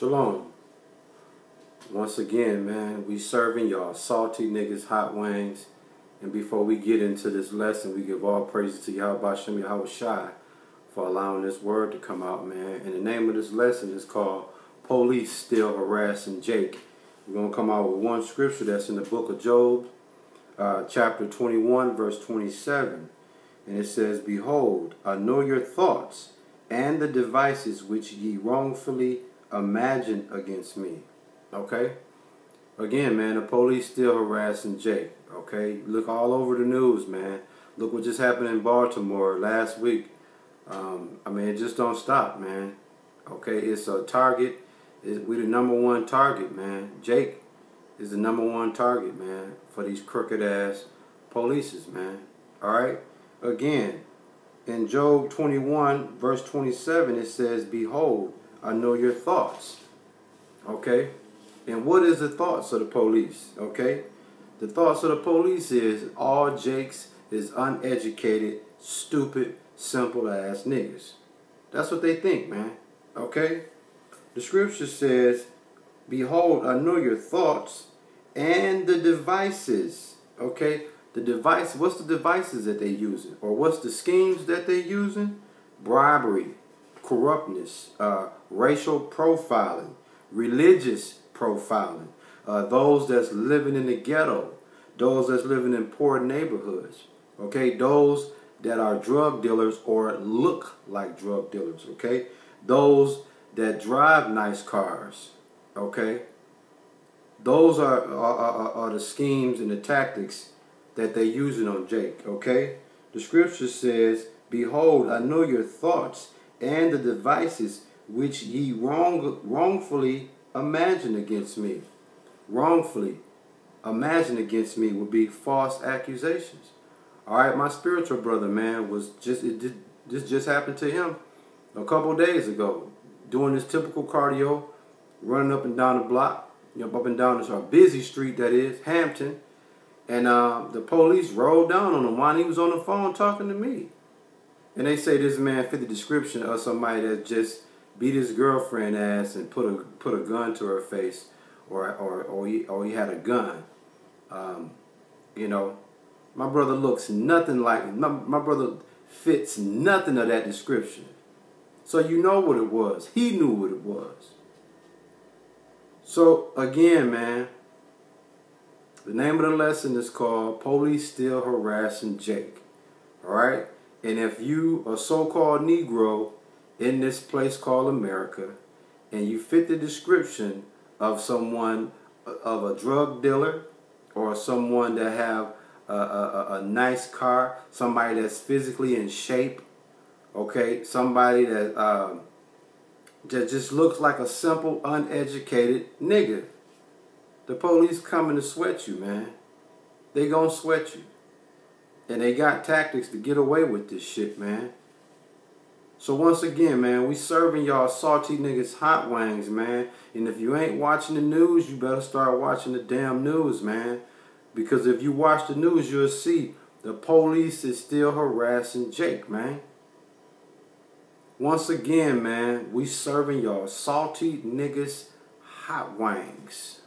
Shalom. Once again, man, we serving y'all salty niggas hot wings. And before we get into this lesson, we give all praises to Yahweh Shem Yahweh Shai for allowing this word to come out, man. And the name of this lesson is called Police Still Harassing Jake. We're going to come out with one scripture that's in the book of Job, uh, chapter 21, verse 27. And it says, Behold, I know your thoughts and the devices which ye wrongfully imagine against me. Okay? Again, man, the police still harassing Jake. Okay? Look all over the news, man. Look what just happened in Baltimore last week. Um, I mean, it just don't stop, man. Okay? It's a target. we the number one target, man. Jake is the number one target, man, for these crooked ass polices, man. All right? Again, in Job 21, verse 27, it says, Behold, I know your thoughts. Okay? And what is the thoughts of the police? Okay? The thoughts of the police is all Jakes is uneducated, stupid, simple ass niggas. That's what they think, man. Okay? The scripture says, Behold, I know your thoughts and the devices. Okay? The device, what's the devices that they're using? Or what's the schemes that they're using? Bribery, corruptness, uh, racial profiling, religious profiling, uh, those that's living in the ghetto, those that's living in poor neighborhoods, okay, those that are drug dealers or look like drug dealers, okay, those that drive nice cars, okay, those are, are, are, are the schemes and the tactics that they're using on Jake, okay? The scripture says, Behold, I know your thoughts and the devices which ye wrong, wrongfully imagine against me. Wrongfully imagine against me would be false accusations. All right, my spiritual brother, man, was just, it did, this just happened to him a couple days ago. Doing his typical cardio, running up and down the block, you know, up and down this uh, busy street that is, Hampton. And uh, the police rolled down on him while he was on the phone talking to me. And they say this man fit the description of somebody that just beat his girlfriend ass and put a put a gun to her face, or or or he or he had a gun. Um, you know, my brother looks nothing like my, my brother fits nothing of that description. So you know what it was. He knew what it was. So again, man, the name of the lesson is called Police Still Harassing Jake. Alright? And if you a so-called Negro in this place called America, and you fit the description of someone of a drug dealer or someone that have a, a, a, nice car, somebody that's physically in shape, okay, somebody that um, that just looks like a simple, uneducated nigga. The police coming to sweat you, man. They gonna sweat you. And they got tactics to get away with this shit, man. So once again, man, we serving y'all salty niggas hot wings, man. And if you ain't watching the news, you better start watching the damn news, man. Because if you watch the news, you'll see the police is still harassing Jake, man. Once again, man, we serving y'all salty niggas hot wings.